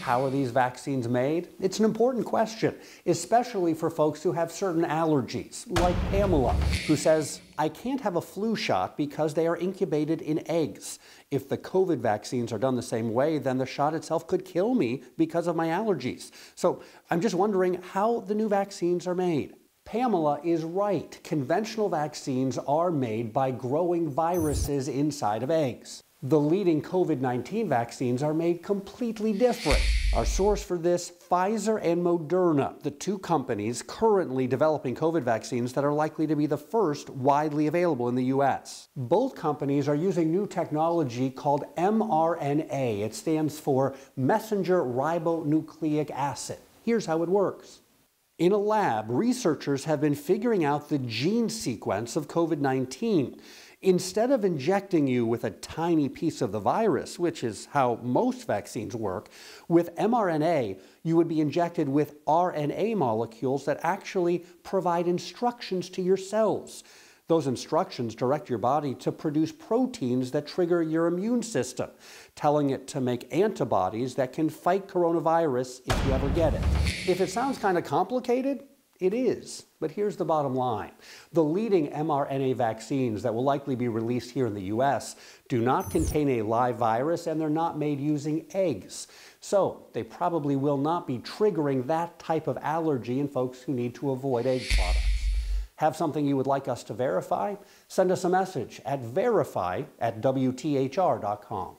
How are these vaccines made? It's an important question, especially for folks who have certain allergies, like Pamela, who says, I can't have a flu shot because they are incubated in eggs. If the COVID vaccines are done the same way, then the shot itself could kill me because of my allergies. So I'm just wondering how the new vaccines are made. Pamela is right. Conventional vaccines are made by growing viruses inside of eggs. The leading COVID 19 vaccines are made completely different. Our source for this Pfizer and Moderna, the two companies currently developing COVID vaccines that are likely to be the first widely available in the U.S. Both companies are using new technology called mRNA. It stands for messenger ribonucleic acid. Here's how it works. In a lab, researchers have been figuring out the gene sequence of COVID 19. Instead of injecting you with a tiny piece of the virus, which is how most vaccines work, with mRNA, you would be injected with RNA molecules that actually provide instructions to your cells. Those instructions direct your body to produce proteins that trigger your immune system, telling it to make antibodies that can fight coronavirus if you ever get it. If it sounds kind of complicated, it is, but here's the bottom line. The leading mRNA vaccines that will likely be released here in the US do not contain a live virus and they're not made using eggs. So they probably will not be triggering that type of allergy in folks who need to avoid egg products. Have something you would like us to verify? Send us a message at verify at WTHR.com.